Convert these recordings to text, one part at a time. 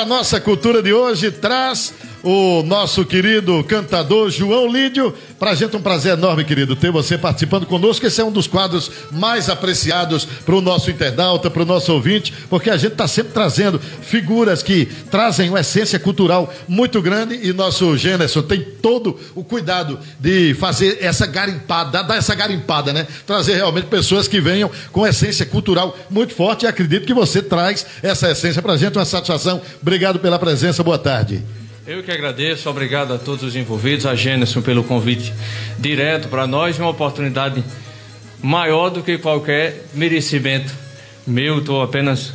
A nossa cultura de hoje traz o nosso querido cantador João Lídio. Para a gente é um prazer enorme, querido, ter você participando conosco. Esse é um dos quadros mais apreciados para o nosso internauta, para o nosso ouvinte, porque a gente está sempre trazendo figuras que trazem uma essência cultural muito grande e nosso Gênesis tem todo o cuidado de fazer essa garimpada, dar essa garimpada, né? Trazer realmente pessoas que venham com essência cultural muito forte e acredito que você traz essa essência para a gente. Uma satisfação. Obrigado pela presença. Boa tarde. Eu que agradeço, obrigado a todos os envolvidos, a Gênesis pelo convite direto para nós, uma oportunidade maior do que qualquer merecimento meu. Estou apenas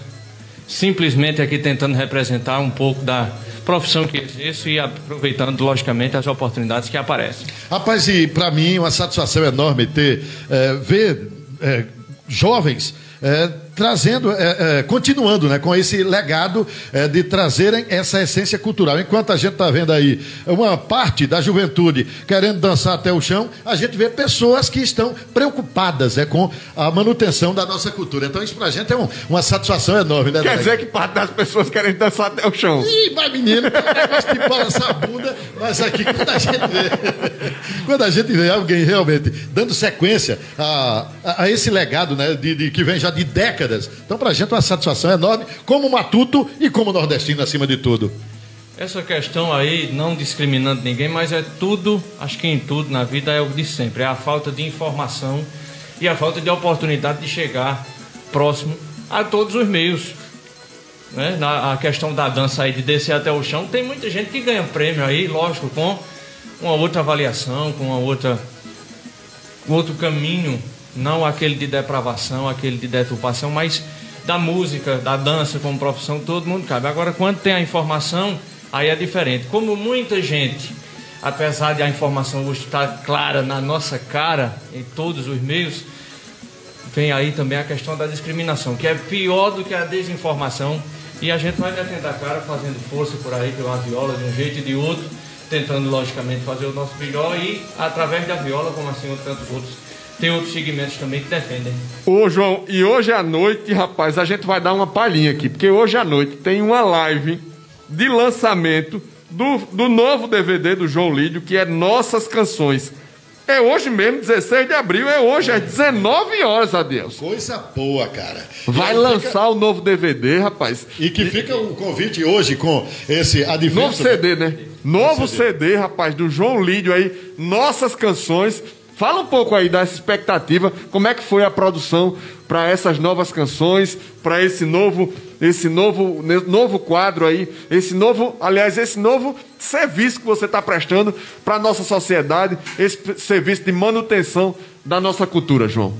simplesmente aqui tentando representar um pouco da profissão que exerço e aproveitando, logicamente, as oportunidades que aparecem. Rapaz, e para mim uma satisfação enorme ter, é, ver é, jovens é, trazendo, é, é, continuando né, com esse legado é, de trazerem essa essência cultural. Enquanto a gente está vendo aí uma parte da juventude querendo dançar até o chão, a gente vê pessoas que estão preocupadas é, com a manutenção da nossa cultura. Então, isso para a gente é um, uma satisfação enorme. Né, Quer dizer que parte das pessoas querem dançar até o chão. Ih, mas menino, um negócio de balançar a bunda, mas aqui quando a gente vê, quando a gente vê alguém realmente dando sequência a, a, a esse legado né, de, de, que vem já de décadas décadas. Então, para a gente, uma satisfação enorme, como matuto e como nordestino, acima de tudo. Essa questão aí, não discriminando ninguém, mas é tudo, acho que em tudo na vida é o de sempre: é a falta de informação e a falta de oportunidade de chegar próximo a todos os meios. Né? Na, a questão da dança aí, de descer até o chão, tem muita gente que ganha prêmio aí, lógico, com uma outra avaliação, com uma outra, um outro caminho não aquele de depravação, aquele de deturpação, mas da música, da dança como profissão, todo mundo cabe. Agora, quando tem a informação, aí é diferente. Como muita gente, apesar de a informação hoje estar clara na nossa cara, em todos os meios, vem aí também a questão da discriminação, que é pior do que a desinformação. E a gente vai metendo a cara, fazendo força por aí pela viola, de um jeito e de outro, tentando, logicamente, fazer o nosso melhor e, através da viola, como assim tantos outros, tem outros segmentos também que defendem. Ô, João, e hoje à noite, rapaz, a gente vai dar uma palhinha aqui, porque hoje à noite tem uma live de lançamento do, do novo DVD do João Lídio, que é Nossas Canções. É hoje mesmo, 16 de abril, é hoje, às 19 horas, adeus. Coisa boa, cara. Vai lançar fica... o novo DVD, rapaz. E que fica o convite hoje com esse advento. Novo CD, né? Novo CD. CD, rapaz, do João Lídio aí, Nossas Canções. Fala um pouco aí dessa expectativa, como é que foi a produção para essas novas canções, para esse novo, esse novo, novo quadro aí, esse novo, aliás, esse novo serviço que você está prestando para nossa sociedade, esse serviço de manutenção da nossa cultura, João.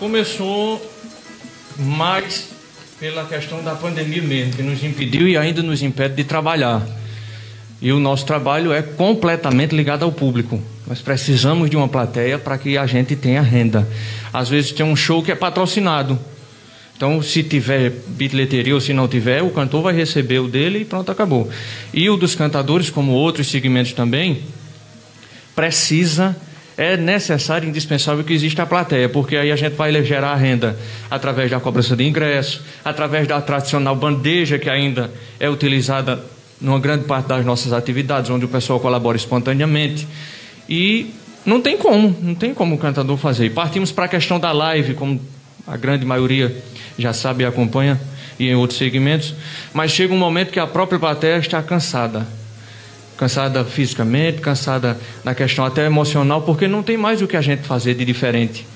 Começou mais pela questão da pandemia mesmo, que nos impediu e ainda nos impede de trabalhar. E o nosso trabalho é completamente ligado ao público. Nós precisamos de uma plateia para que a gente tenha renda. Às vezes tem um show que é patrocinado. Então, se tiver bilheteria ou se não tiver, o cantor vai receber o dele e pronto, acabou. E o dos cantadores, como outros segmentos também, precisa, é necessário, indispensável que exista a plateia, porque aí a gente vai gerar a renda através da cobrança de ingresso, através da tradicional bandeja que ainda é utilizada numa grande parte das nossas atividades, onde o pessoal colabora espontaneamente. E não tem como, não tem como o cantador fazer. E partimos para a questão da live, como a grande maioria já sabe e acompanha, e em outros segmentos. Mas chega um momento que a própria plateia está cansada. Cansada fisicamente, cansada na questão até emocional, porque não tem mais o que a gente fazer de diferente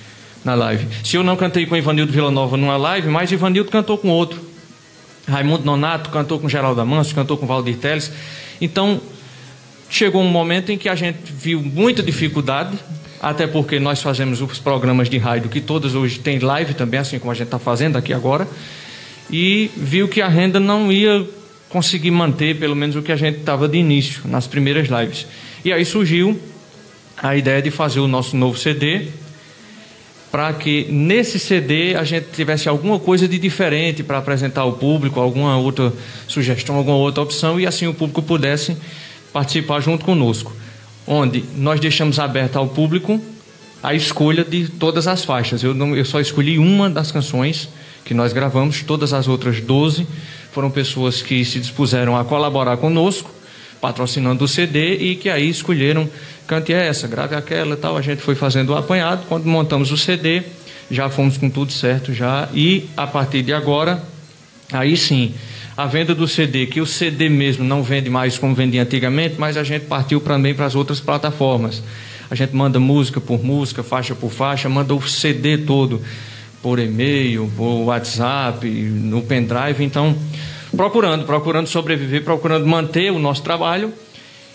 na live. Se eu não cantei com Ivanildo Villanova numa live, mas Ivanildo cantou com outro. Raimundo Nonato cantou com Geraldo Amanso, cantou com Valdir Teles. Então, Chegou um momento em que a gente viu muita dificuldade, até porque nós fazemos os programas de rádio que todas hoje têm live também, assim como a gente está fazendo aqui agora, e viu que a renda não ia conseguir manter pelo menos o que a gente estava de início, nas primeiras lives. E aí surgiu a ideia de fazer o nosso novo CD, para que nesse CD a gente tivesse alguma coisa de diferente para apresentar ao público, alguma outra sugestão, alguma outra opção, e assim o público pudesse participar junto conosco, onde nós deixamos aberta ao público a escolha de todas as faixas. Eu, não, eu só escolhi uma das canções que nós gravamos, todas as outras 12 foram pessoas que se dispuseram a colaborar conosco, patrocinando o CD e que aí escolheram cante essa, grave aquela tal. A gente foi fazendo o apanhado. Quando montamos o CD, já fomos com tudo certo já. E a partir de agora, aí sim, a venda do CD, que o CD mesmo não vende mais como vendia antigamente, mas a gente partiu também para as outras plataformas. A gente manda música por música, faixa por faixa, manda o CD todo por e-mail, por WhatsApp, no pendrive. Então, procurando, procurando sobreviver, procurando manter o nosso trabalho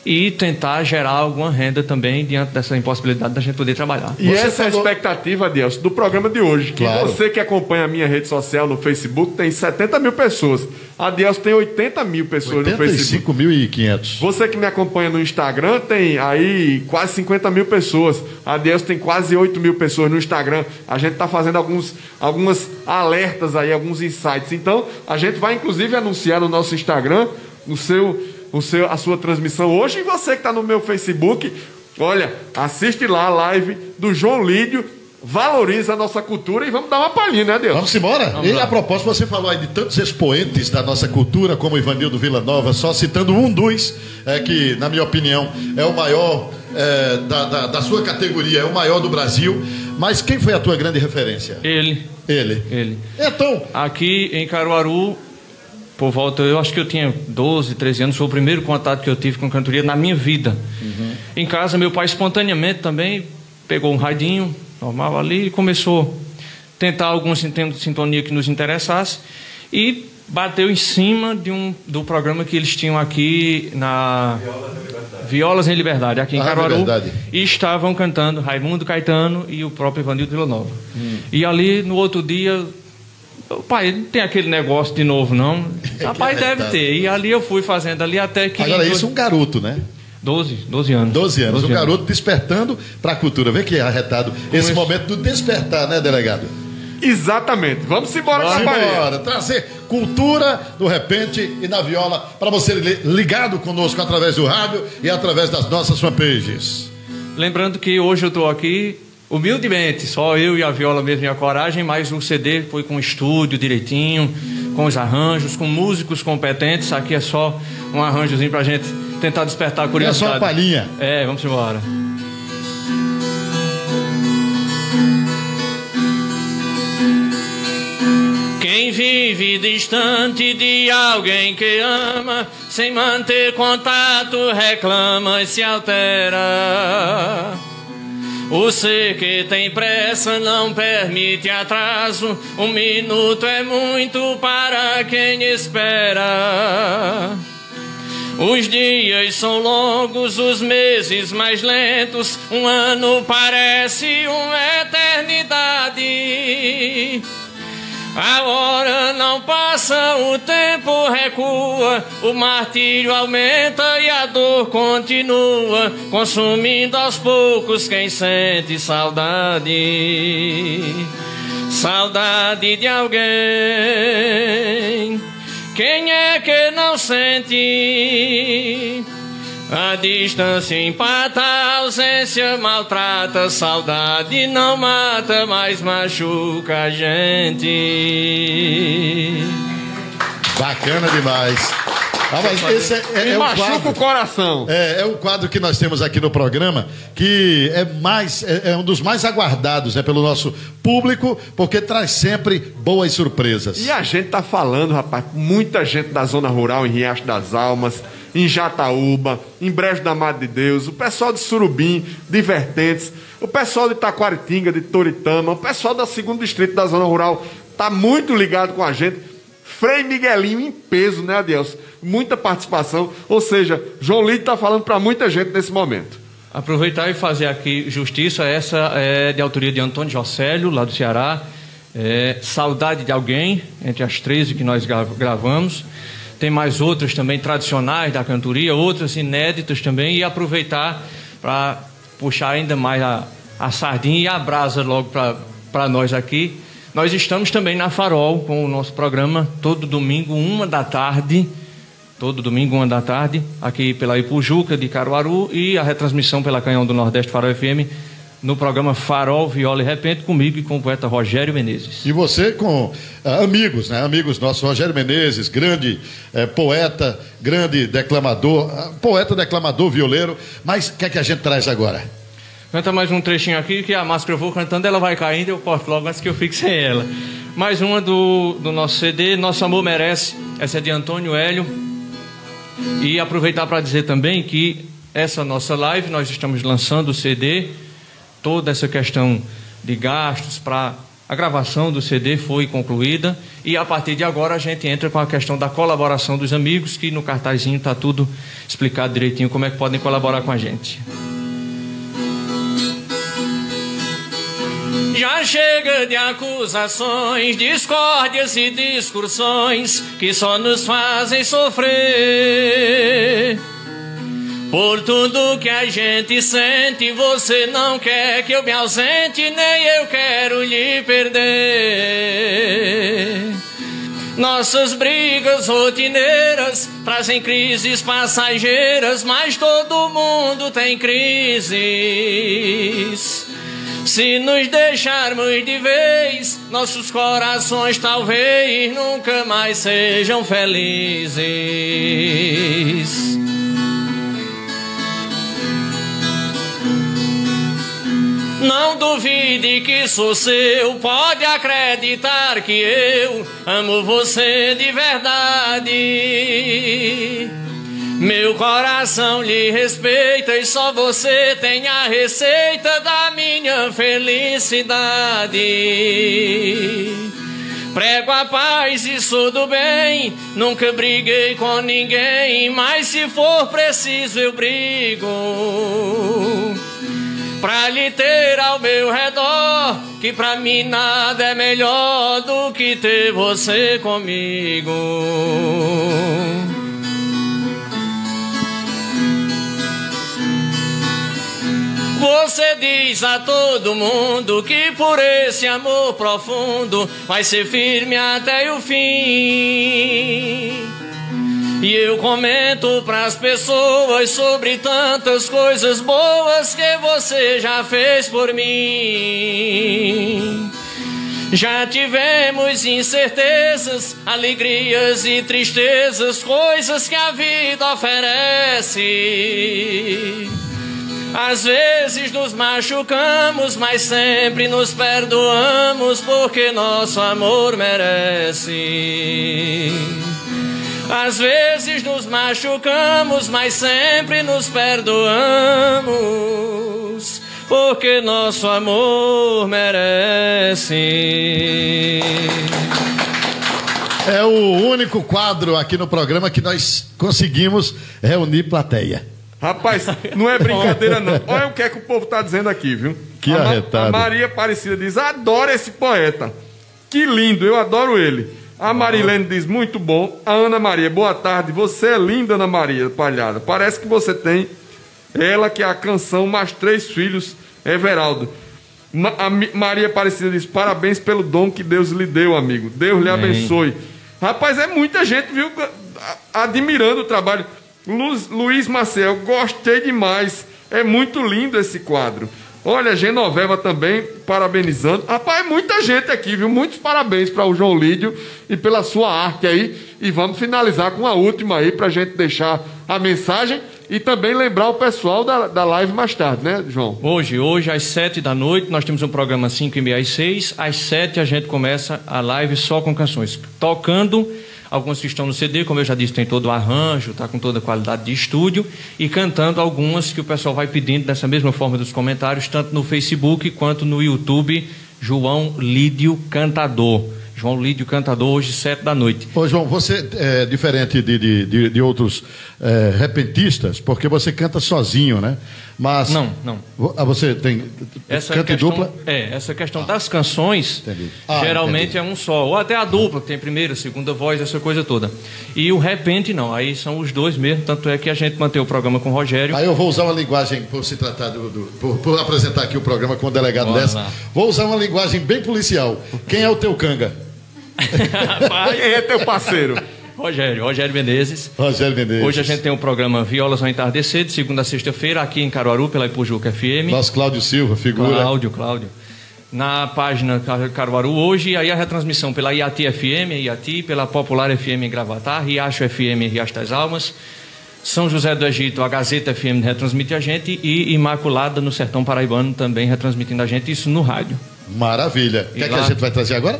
e tentar gerar alguma renda também diante dessa impossibilidade da gente poder trabalhar. E você essa falou... é a expectativa, Adelson, do programa de hoje. Que claro. você que acompanha a minha rede social no Facebook tem 70 mil pessoas. A Adelson tem 80 mil pessoas no Facebook. 85.500. Você que me acompanha no Instagram tem aí quase 50 mil pessoas. A Adelson tem quase 8 mil pessoas no Instagram. A gente está fazendo alguns algumas alertas aí, alguns insights. Então, a gente vai inclusive anunciar no nosso Instagram, no seu o seu, a sua transmissão hoje. E você que está no meu Facebook, olha, assiste lá a live do João Lídio. Valoriza a nossa cultura e vamos dar uma palhinha, né, Deus? Vamos embora? Vamos e lá. a propósito, você falou aí de tantos expoentes da nossa cultura, como Ivanildo Vila Nova, só citando um dos, é, que, na minha opinião, é o maior é, da, da, da sua categoria, é o maior do Brasil. Mas quem foi a tua grande referência? Ele. Ele. Ele. Então. Aqui em Caruaru, por volta, eu acho que eu tinha 12, 13 anos, foi o primeiro contato que eu tive com cantoria na minha vida. Uhum. Em casa, meu pai espontaneamente também pegou um radinho normal ali e começou a tentar alguma sintonia que nos interessasse e bateu em cima de um, do programa que eles tinham aqui na Violas em Liberdade, Violas em Liberdade aqui em ah, Caruaru. Liberdade. E estavam cantando Raimundo Caetano e o próprio Evanildo Vila Nova. Hum. E ali, no outro dia, Pai, não tem aquele negócio de novo, não. Rapaz, deve ter. E ali eu fui fazendo ali até que. Agora, isso é um garoto, né? 12, 12 anos. 12 anos. 12 um garoto anos. despertando para a cultura. Vê que é arretado esse momento do despertar, né, delegado? Exatamente. Vamos embora Vamos embora. Trazer cultura do repente e na viola para você ligado conosco através do rádio e através das nossas fanpages. Lembrando que hoje eu estou aqui humildemente, só eu e a viola mesmo e a coragem, mas o CD foi com estúdio direitinho, com os arranjos, com músicos competentes. Aqui é só um arranjozinho pra gente tentar despertar a curiosidade. É só uma palhinha. É, vamos embora. Quem vive distante de alguém que ama, sem manter contato, reclama e se altera. Ser que tem pressa não permite atraso. Um minuto é muito para quem espera. Os dias são longos, os meses mais lentos. Um ano parece uma eternidade. A hora não passa, o tempo recua, o martírio aumenta e a dor continua, consumindo aos poucos quem sente saudade. Saudade de alguém. Quem é que não sente? A distância empata, a ausência maltrata, saudade não mata, mas machuca a gente. Bacana demais. Ah, mas esse é, é, é machuca o, quadro, o coração. É, é o quadro que nós temos aqui no programa, que é mais é, é um dos mais aguardados é, pelo nosso público, porque traz sempre boas surpresas. E a gente tá falando, rapaz, muita gente da zona rural em Riacho das Almas, em Jataúba, em Brejo da Madre de Deus, o pessoal de Surubim, de Vertentes, o pessoal de Taquaritinga, de Toritama, o pessoal da segundo distrito da zona rural está muito ligado com a gente. Frei Miguelinho em peso, né, Adeus? Muita participação. Ou seja, João Lídio está falando para muita gente nesse momento. Aproveitar e fazer aqui justiça, essa é de autoria de Antônio Jocélio, lá do Ceará. É, Saudade de Alguém, entre as 13 que nós gravamos. Tem mais outras também tradicionais da cantoria, outras inéditas também, e aproveitar para puxar ainda mais a, a sardinha e a brasa logo para nós aqui. Nós estamos também na Farol com o nosso programa todo domingo, uma da tarde. Todo domingo, uma da tarde, aqui pela Ipujuca de Caruaru e a retransmissão pela Canhão do Nordeste Farol FM no programa Farol, Viola e Repente, comigo e com o poeta Rogério Menezes. E você com ah, amigos, né? Amigos nossos, Rogério Menezes, grande eh, poeta, grande declamador, ah, poeta, declamador, violeiro. Mas o que é que a gente traz agora? Canta mais um trechinho aqui, que a máscara eu vou cantando, ela vai caindo, eu corto logo antes que eu fique sem ela. Mais uma do, do nosso CD, Nosso Amor Merece. Essa é de Antônio Hélio. E aproveitar para dizer também que essa nossa live, nós estamos lançando o CD, toda essa questão de gastos para a gravação do CD foi concluída e a partir de agora a gente entra com a questão da colaboração dos amigos, que no cartazinho está tudo explicado direitinho como é que podem colaborar com a gente. Já chega de acusações, discórdias e discussões que só nos fazem sofrer. Por tudo que a gente sente, você não quer que eu me ausente, nem eu quero lhe perder. Nossas brigas rotineiras trazem crises passageiras, mas todo mundo tem crises. Se nos deixarmos de vez, nossos corações talvez nunca mais sejam felizes. Não duvide que sou seu, pode acreditar que eu amo você de verdade. Meu coração lhe respeita e só você tem a receita da minha felicidade. Prego a paz e sou do bem, nunca briguei com ninguém, mas se for preciso eu brigo. Pra lhe ter ao meu redor, que pra mim nada é melhor do que ter você comigo. Você diz a todo mundo que por esse amor profundo vai ser firme até o fim. E eu comento pras pessoas sobre tantas coisas boas que você já fez por mim. Já tivemos incertezas, alegrias e tristezas, coisas que a vida oferece. Às vezes nos machucamos, mas sempre nos perdoamos porque nosso amor merece. Às vezes nos machucamos, mas sempre nos perdoamos porque nosso amor merece. É o único quadro aqui no programa que nós conseguimos reunir plateia. Rapaz, não é brincadeira, não. Olha o que é que o povo está dizendo aqui, viu? Que a, arretado. a Maria Aparecida diz: adoro esse poeta. Que lindo, eu adoro ele. A Marilene diz: muito bom. A Ana Maria, boa tarde. Você é linda, Ana Maria Palhada. Parece que você tem ela que é a canção Mais Três Filhos, Everaldo. Ma- a Mi- Maria Aparecida diz: parabéns pelo dom que Deus lhe deu, amigo. Deus lhe Amém. abençoe. Rapaz, é muita gente, viu? Admirando o trabalho. Lu- Luiz Marcel, gostei demais. É muito lindo esse quadro. Olha, Genoveva também, parabenizando. Rapaz, é muita gente aqui, viu? Muitos parabéns para o João Lídio e pela sua arte aí. E vamos finalizar com a última aí, para a gente deixar a mensagem e também lembrar o pessoal da, da live mais tarde, né, João? Hoje, hoje às sete da noite, nós temos um programa às 5 e meia às 6. Às sete a gente começa a live só com canções. Tocando, algumas que estão no CD, como eu já disse, tem todo o arranjo, está com toda a qualidade de estúdio. E cantando algumas que o pessoal vai pedindo dessa mesma forma dos comentários, tanto no Facebook quanto no YouTube. João Lídio Cantador. João Lídio Cantador, hoje, sete da noite. Ô, João, você é diferente de, de, de, de outros é, repentistas, porque você canta sozinho, né? Mas. Não, não. Ah, você tem. Essa canta questão, dupla? É, essa questão das canções, Entendi. Ah, geralmente entendi. é um só. Ou até a dupla, que tem primeira, segunda voz, essa coisa toda. E o repente não, aí são os dois mesmo, tanto é que a gente mantém o programa com o Rogério. Aí eu vou usar uma linguagem, por se tratar do. do- por, por apresentar aqui o programa com o delegado Bora dessa. lá. Vou usar uma linguagem bem policial. Quem é o teu canga? Quem é teu parceiro? Rogério, Rogério Menezes. Rogério Menezes. Hoje a gente tem o programa Violas ao Entardecer, de segunda a sexta-feira, aqui em Caruaru, pela Ipujuca FM. Nosso Cláudio Silva, figura. Cláudio, Cláudio. Na página Caruaru hoje, e aí a retransmissão pela IATI FM, IATI, pela Popular FM em Gravatar, Riacho FM em Riacho das Almas, São José do Egito, a Gazeta FM retransmite a gente e Imaculada no Sertão Paraibano também retransmitindo a gente, isso no rádio. Maravilha. O que, é que a gente vai trazer agora?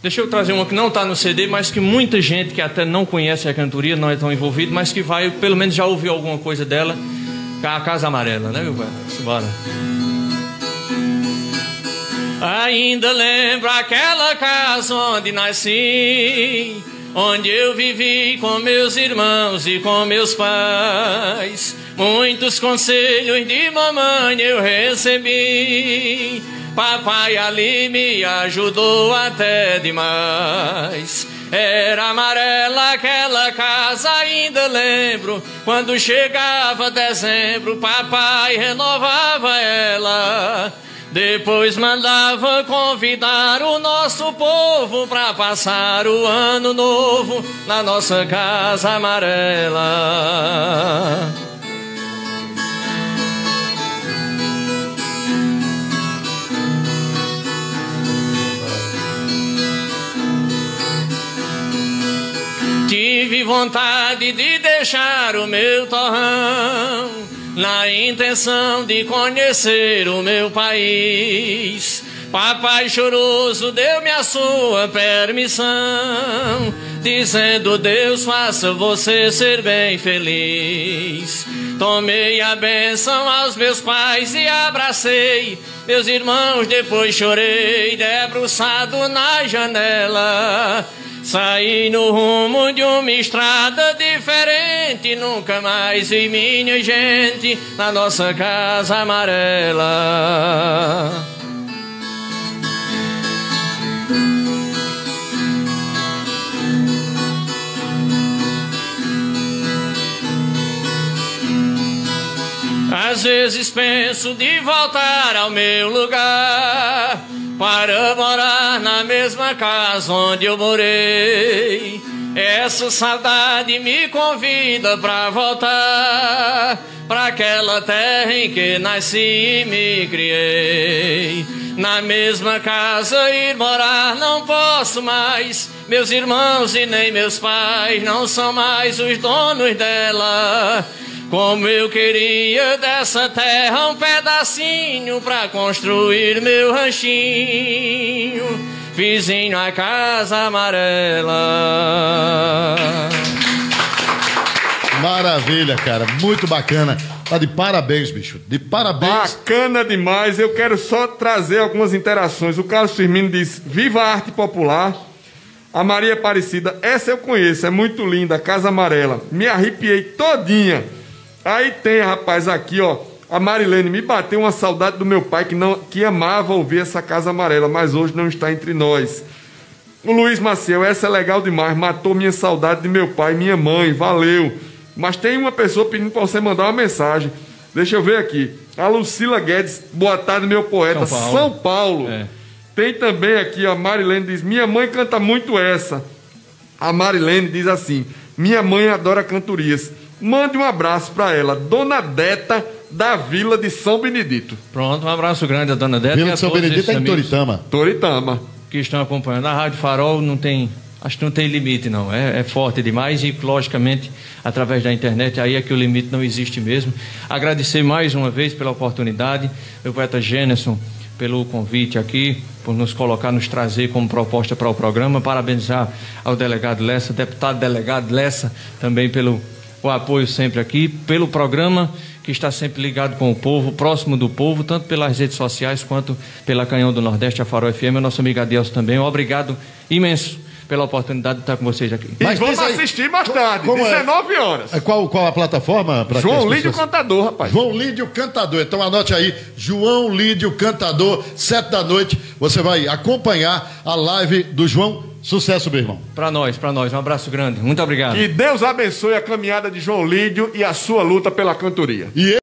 Deixa eu trazer uma que não está no CD, mas que muita gente que até não conhece a cantoria, não é tão envolvido, mas que vai, pelo menos já ouviu alguma coisa dela, a Casa Amarela, né, meu pai? Bora. Ainda lembro aquela casa onde nasci, onde eu vivi com meus irmãos e com meus pais. Muitos conselhos de mamãe eu recebi. Papai ali me ajudou até demais. Era amarela aquela casa, ainda lembro. Quando chegava dezembro, papai renovava ela. Depois mandava convidar o nosso povo para passar o ano novo na nossa casa amarela. Vontade de deixar o meu torrão na intenção de conhecer o meu país. Papai choroso deu-me a sua permissão, dizendo: Deus faça você ser bem feliz. Tomei a benção aos meus pais e abracei meus irmãos. Depois chorei, debruçado na janela. Saí no rumo de uma estrada diferente, nunca mais vi minha gente na nossa casa amarela. Às vezes penso de voltar ao meu lugar para morar na mesma casa onde eu morei. Essa saudade me convida para voltar para aquela terra em que nasci e me criei. Na mesma casa ir morar não posso mais. Meus irmãos e nem meus pais não são mais os donos dela. Como eu queria dessa terra um pedacinho pra construir meu ranchinho, vizinho à casa amarela. Maravilha, cara, muito bacana. Tá de parabéns, bicho. De parabéns. Bacana demais. Eu quero só trazer algumas interações. O Carlos Firmino diz: Viva a arte popular. A Maria Aparecida, essa eu conheço, é muito linda, Casa Amarela. Me arrepiei todinha. Aí tem, rapaz, aqui, ó. A Marilene me bateu uma saudade do meu pai que, não, que amava ouvir essa Casa Amarela, mas hoje não está entre nós. O Luiz Maciel, essa é legal demais, matou minha saudade de meu pai e minha mãe, valeu. Mas tem uma pessoa pedindo para você mandar uma mensagem. Deixa eu ver aqui. A Lucila Guedes, boa tarde, meu poeta. São Paulo. São Paulo. É. Tem também aqui, a Marilene diz: Minha mãe canta muito essa. A Marilene diz assim: Minha mãe adora cantorias. Mande um abraço para ela, Dona Deta, da Vila de São Benedito. Pronto, um abraço grande a dona Deta Vila de São Benedito é em Toritama. Toritama. que estão acompanhando. A Rádio Farol não tem, acho que não tem limite não, é, é forte demais e logicamente através da internet aí é que o limite não existe mesmo. Agradecer mais uma vez pela oportunidade, meu poeta Gêneson pelo convite aqui, por nos colocar, nos trazer como proposta para o programa. Parabenizar ao delegado Lessa, deputado delegado Lessa, também pelo o apoio sempre aqui, pelo programa que está sempre ligado com o povo, próximo do povo, tanto pelas redes sociais quanto pela Canhão do Nordeste, a Farol FM, o nosso amigo Adelso também. Obrigado imenso pela oportunidade de estar com vocês aqui. E Mas vamos assistir mais tarde, como é? 19 horas. É, Qual, qual a plataforma? João Lídio pessoas- Cantador, rapaz. João Lídio Cantador. Então anote aí, João Lídio Cantador, sete da noite. Você vai acompanhar a live do João. Sucesso, meu irmão. Para nós, para nós, um abraço grande. Muito obrigado. Que Deus abençoe a caminhada de João Lídio e a sua luta pela cantoria. E